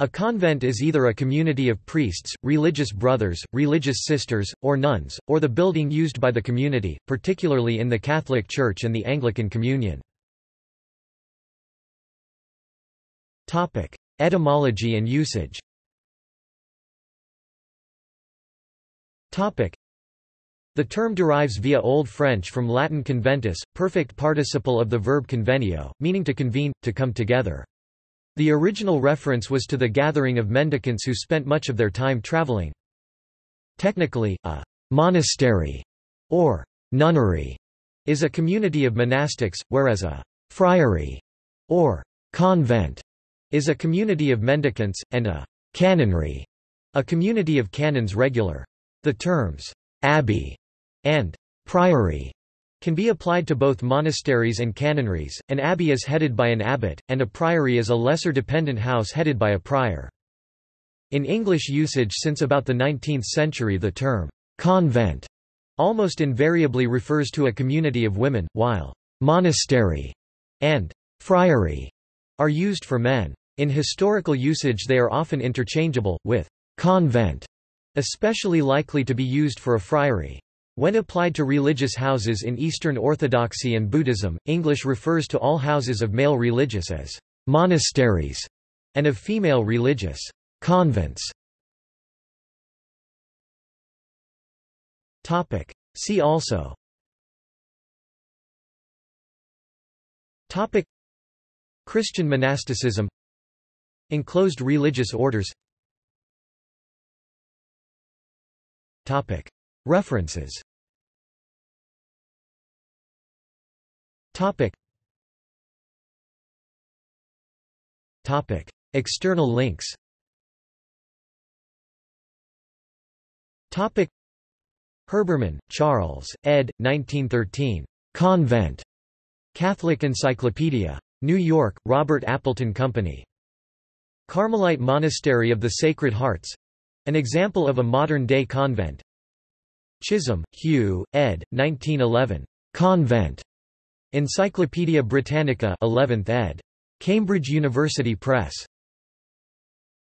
A convent is either a community of priests, religious brothers, religious sisters, or nuns, or the building used by the community, particularly in the Catholic Church and the Anglican Communion. Etymology and usage the term derives via Old French from Latin conventus, perfect participle of the verb convenio, meaning to convene, to come together. The original reference was to the gathering of mendicants who spent much of their time traveling. Technically, a monastery or nunnery is a community of monastics, whereas a friary or convent is a community of mendicants, and a canonry a community of canons regular. The terms abbey and priory can be applied to both monasteries and canonries. An abbey is headed by an abbot, and a priory is a lesser dependent house headed by a prior. In English usage since about the 19th century the term convent almost invariably refers to a community of women, while monastery and friary are used for men. In historical usage they are often interchangeable, with convent especially likely to be used for a friary. When applied to religious houses in Eastern Orthodoxy and Buddhism, English refers to all houses of male religious as monasteries, and of female religious convents. Topic. See also. Topic. Christian monasticism. Enclosed religious orders. Topic References Topic Topic External links Topic Herbermann, Charles, ed. 1913. Convent. Catholic Encyclopedia. New York, Robert Appleton Company. Carmelite Monastery of the Sacred Hearts an example of a modern-day convent Chisholm, Hugh, ed. 1911. Convent. Encyclopædia Britannica 11th ed. Cambridge University Press.